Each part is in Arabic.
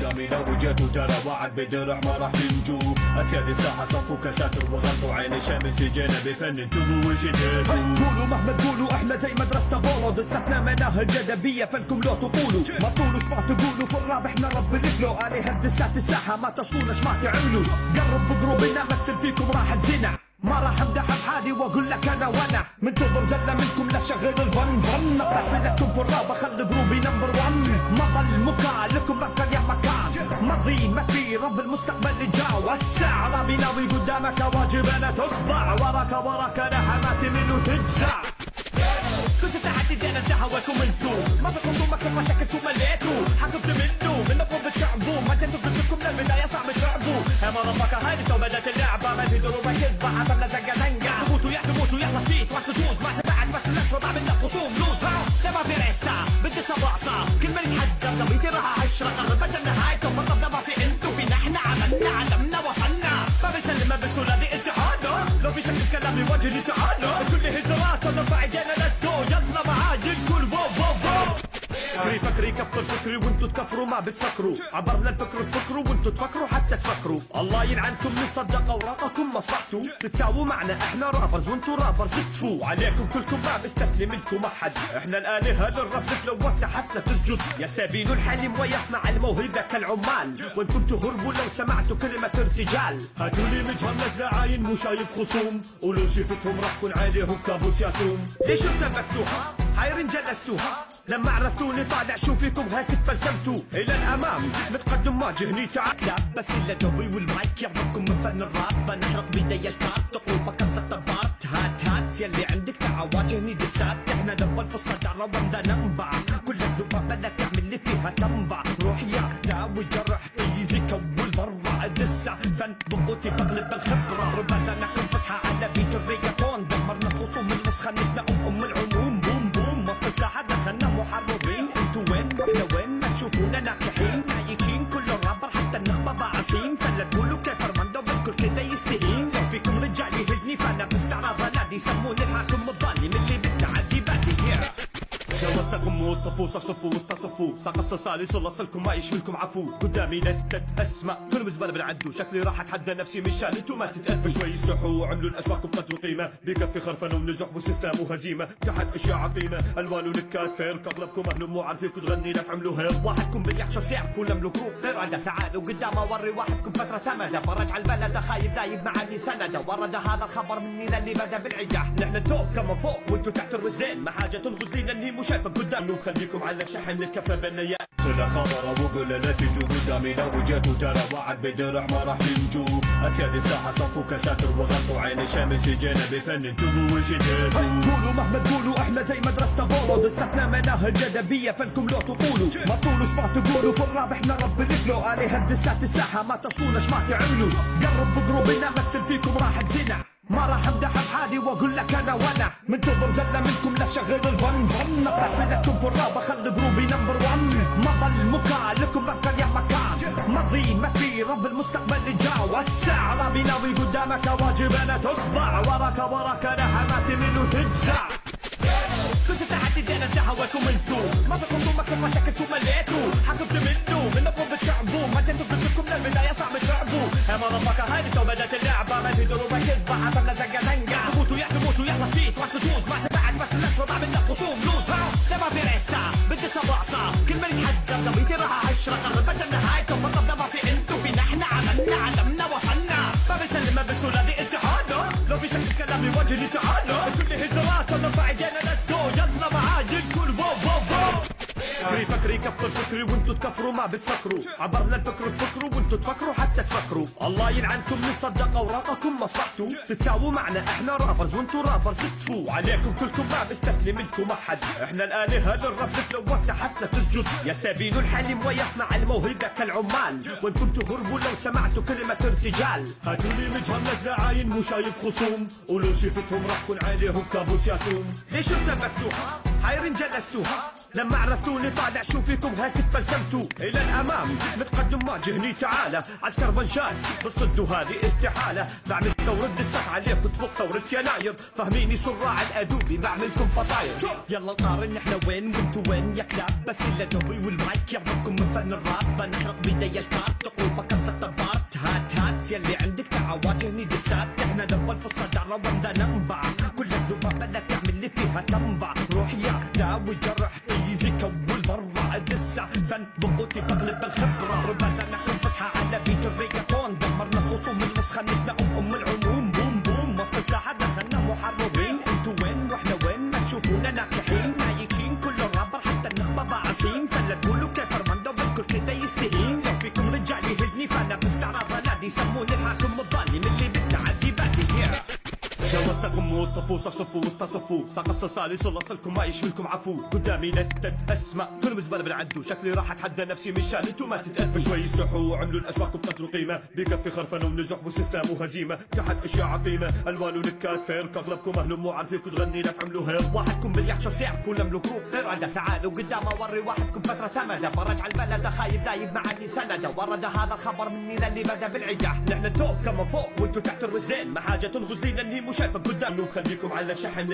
قدامي لو جيتوا ترى وعد بدرع ما راح تنجو. أسياد الساحة صفوا كساتر وغطوا عين شمس جينا بفن انتبهوا وش قولوا مهما تقولوا إحنا زي مدرسة بولو. دستنا مناهج ادبية فنكم لو تطولوا. ما تطولوش ما تقولوا في الراب إحنا رب الفلو عليها دسات الساحة ما تصلوناش ما تعملوا. قرب بقروبنا مثل فيكم راح الزنا. ما راح أمدح بحالي وأقول لك أنا وأنا. منتظر زلة منكم لا شغل الفن. فن سلكتم في الراب اخلي قروبي نمبر 1 ما ظل مكان لكم يا ماضي ما في رب المستقبل اللي جا وسع رابي ناوي قدامك واجب أنا تخضع وراك وراك لها ما تمل وتجزع كل شيء تحت ايدينا دعواكم انتو ما في خصومكم مشاكلكم مليتوا حكمت منه منكم بتعبوا ما جيتوا قلت لكم من البداية صعب تعبوا يا مرة ما هاي بدأت اللعبة. ما في دروبه كذبة حسبنا زنقة زنقة. تموتوا يا تموتوا يلا سيت ما لو في شك في كلامي وجهي تعالى. هز راسه نرفع ايدينا فكري فكري يكفر فكري وانتو تكفروا ما بتفكروا. عبرنا الفكر تفكروا وانتو تفكروا حتى تفكروا. الله يلعنكم من صدق اوراقكم مصلحتوا تتساووا معنا إحنا رابرز وانتو رابرز تكفوا. عليكم كلكم ما بستثني منكم أحد. إحنا الالهه للرصد لو لا تسجد. يستبين الحلم ويصنع الموهبة كالعمال. وأنتم تهربوا لو سمعتوا كلمة ارتجال. هاتوا لي مجهر نزل عاين مو شايف خصوم. ولو شفتهم راح كون عليهم كابوس ياسوم ليش ارتبكتوها حيرين جلستوها لما عرفتوني طالع شو فيكم هيك تفلسمتوا إلى الأمام نتقدم ما جهني لا بس إلا دوي والمايك يعرفكم من فن الراب. نحرق الكات تقول بكسر طبات هات هات يلي عندك تعال واجهني دسات. إحنا نبل في الصدر ومذا ننبع كل الذبابة لا تعمل لي فيها سنبع روح يا داوي جرح طيزي كول برا. دسة فن ضغوطي بغلب الخبرة. ربازنكم وين ما جوزتكم واصطفوا صفصفوا واصتصفوا ساق الصلصال يصل لكم ما يشملكم عفو. قدامي لستة أسماء. كل زباله بنعدوا شكلي راح اتحدى نفسي من شان أنتوا ما تتأذوا شوي يستحوا وعملوا الاسواق بقدر وقيمه بكفي خرفنه ونزح واستسلام وهزيمة. تحت أشياء عظيمه ألوان ونكات فير اغلبكم أهل مو عارفينكم تغني لا تعملوا هير. واحدكم باليحشى املكوا غير. هذا تعالوا قدام أوري واحدكم فترة تمدى فرج على البلد خايف دايب معاني سنده. ورد هذا الخبر مني للي بدا بالعدة. نحن التوب كما فوق. وانتوا تحت الرجلين. ما حاجة تنغز لي لأني مو شايفك قدام. نخليكم على شحن سلا خبر وقول لا تجوا قدامي لو جيتوا ترى وعد بدرع ما راح تنجوا اسياد الساحة صفوا كساتر وغطوا عين شمس جينا بفن انتبهوا وش تدروا قولوا مهما تقولوا إحنا زي مدرسة بولو. دستنا مناهج ادبية فنكم لو تطولوا ما تطولوش ما تقولوا. في الراب إحنا رب الفلو عليها دسات الساحة ما تصلوناش ما تعملوا قرب بقروبنا مثل فيكم راح الزنا. ما راح امدح بحالي وأقول لك أنا وأنا منتظر زلة منكم لا شغل الفن فن اقطع سلكتم في الراب اخلي قروبي نمبر 1 ما ظل مكان لكم مكان يا مكان. ماضي ما في رب المستقبل جا وسع رابي ناوي قدامك واجب أنا تخضع. وراك وراك لها ما تمل وتجزع كل شيء تحت ايدينا دعواكم انتو. ما في خصومكم مشاكلكم مليتوا حكمت منه منكم بتعبوا ما لكم من البدايه صعب تعبوا مرة هاي تو بدات كذبه فكري وانتو تكفروا ما بتفكروا. عبرنا الفكر تفكروا وانتو تفكروا حتى تفكروا. الله يلعنكم من صدق أوراقكم مصلحتوا تتساووا معنا إحنا رابرز وانتو رابرز تكفوا عليكم كلكم ما بستثني منكم أحد. إحنا الآلهة للرصد لو حتى تسجد. يستبين الحلم ويصنع الموهبة كالعمال. وأنتم تهربوا لو سمعتوا كلمة ارتجال. هاتوا لي مجهر نزل عاين مو شايف خصوم. ولو شفتهم راح كون عليهم كابوس ياسوم ليش ارتبكتوا حيرين جلستوا لما عرفتوني طالع شو فيكم هيك تبلسمتوا إلى الأمام متقدم ما جهني تعالى. عسكر بنشات بالصد وهذه استحالة. بعمل ثورة دسك عليكم تطبق ثورة يناير. فهميني صراع الأدوبي بعملكم فطاير يلا نقارن إحنا وين؟ وانتوا وين؟ يا كلاب بس إلا دوبي والمايك يعرفكم من فن الراب. بنحرق بيدي الكات تقول بكسر طبات هات هات يلي عندك تعال واجهني دسات. إحنا الأول في الصدارة وامذا ننبع كل الذبابة لا تعمل لي فيها سنبع روح يا داوي جرح بغلب الخبرة. ربما نحن فسحة على بيت الريجاتون دمرنا خصوم النسخة نزلة ام أم العموم بوم بوم. وسط الساحة دخلنا محررين. أنتوا وين؟ وإحنا وين؟ ما تشوفونا ناجحين نايشين كل الرابر حتى النخبة باعصين فلا تقولوا كيف ارماندو بالكل كذا يستهين. لو فيكم رجال يهزني فأنا بستعرض انادي سموني الحاكم صفوا وسط صفوا ساق الصلصالي صلصلكم ما يشملكم عفو. قدامي لستة اسماء كل زباله بالعدو. شكلي راح اتحدى نفسي من شان انتو ما تتأذوا شوي يستحوا وعملوا الأسواق بقدر قيمة. بكفي خرفنه ونزح واستسلام وهزيمة. تحت أشياء عقيمة. ألوان ونكات فيرك اغلبكم أهل مو عارفينكم تغني لا تعملوا هير. واحدكم باليحشى صيع كل ملوكوك قردة تعالوا. قدام أوري واحدكم فترة ثمده فرج على البلد. خايف دايب معاني سنده. ورد هذا الخبر مني للي بدا بالعدة. نحن التوب كما فوق. وانتو تحت الرجلين ما حاجة تنغزلين لاني مو شايفك قدام. نخليكم على شحن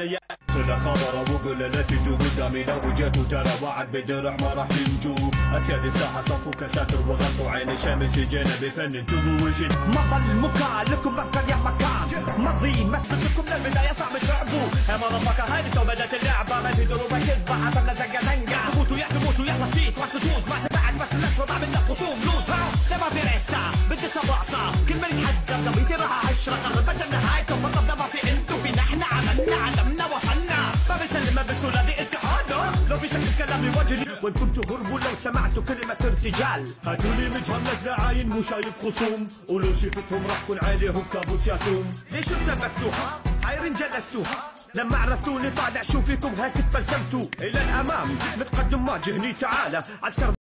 يا صدى خبر وقول لا تجوا قدامي لو جيتوا ترى وعد بدرع ما راح تنجوا اسياد الساحه صفوا كساتر وغطوا عين الشمس جينا بفن انتبهوا وجد. مضى المكان لكم مكان يا مكان. مضي مثلكم للبداية صعب تعبوا يا مرفقة هذه تو بدأت اللعبة ما في دروبة كذبة حسبنا زنقة زنقة. تموتوا يا تموتوا يلا ستيت وقت جوز ما سمعت بس لك وما منا خصوم لوز. ها لا ما في ريستا. بدي سباصة كل من يتحدى سويتي راح عشرة قرب أجل وجهي وأنتم تهربوا لو سمعتوا كلمة ارتجال. هاتوا لي مجهم ناس عاين مو شايف خصوم. ولو شفتهم راح كون عليهم كابوس ياسوم ليش ارتبكتوها حيرين جلستوها. لما عرفتوني طالع شو فيكم هيك تبلسمتوا إلى الأمام متقدم ما جهني تعالى. عسكر